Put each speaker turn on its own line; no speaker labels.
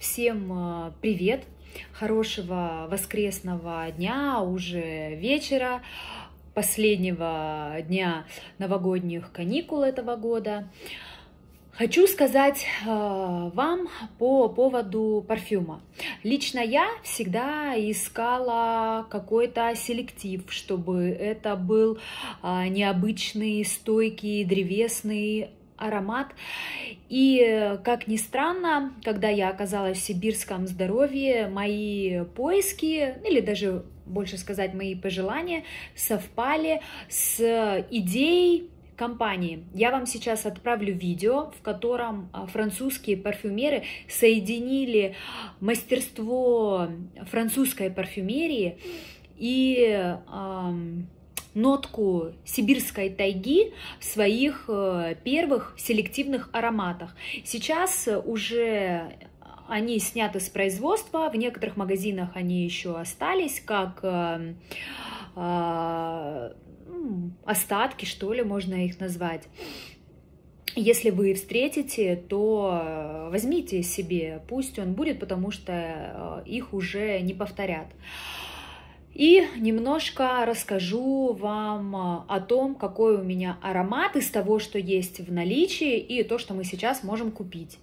Всем э, привет! Хорошего воскресного дня, уже вечера, последнего дня новогодних каникул этого года. Хочу сказать э, вам по поводу парфюма. Лично я всегда искала какой-то селектив, чтобы это был э, необычный, стойкий, древесный аромат. И, как ни странно, когда я оказалась в сибирском здоровье, мои поиски, или даже больше сказать, мои пожелания совпали с идеей компании. Я вам сейчас отправлю видео, в котором а, французские парфюмеры соединили мастерство французской парфюмерии и нотку сибирской тайги в своих э, первых селективных ароматах. Сейчас уже они сняты с производства, в некоторых магазинах они еще остались, как э, э, остатки, что ли, можно их назвать. Если вы встретите, то возьмите себе, пусть он будет, потому что их уже не повторят. И немножко расскажу вам а, о том, какой у меня аромат из того, что есть в наличии, и то, что мы сейчас можем купить.